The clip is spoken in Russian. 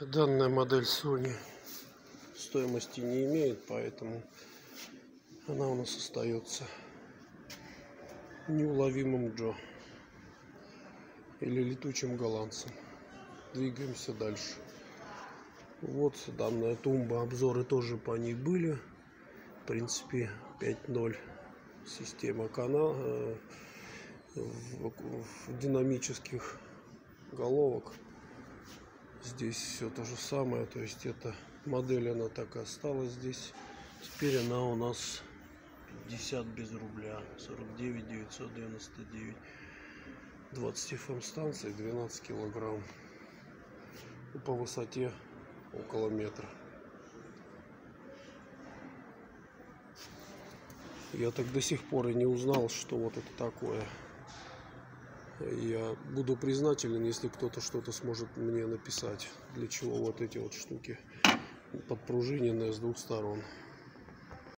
Данная модель Sony стоимости не имеет, поэтому она у нас остается неуловимым Джо или летучим голландцем. Двигаемся дальше. Вот данная тумба, обзоры тоже по ней были. В принципе, 5.0 система канал э, в, в динамических головок здесь все то же самое то есть эта модель она так и осталась здесь. Теперь она у нас 50 без рубля 49 999 20 fm станции 12 килограмм. По высоте около метра. Я так до сих пор и не узнал что вот это такое я буду признателен, если кто-то что-то сможет мне написать, для чего вот эти вот штуки подпружиненные с двух сторон.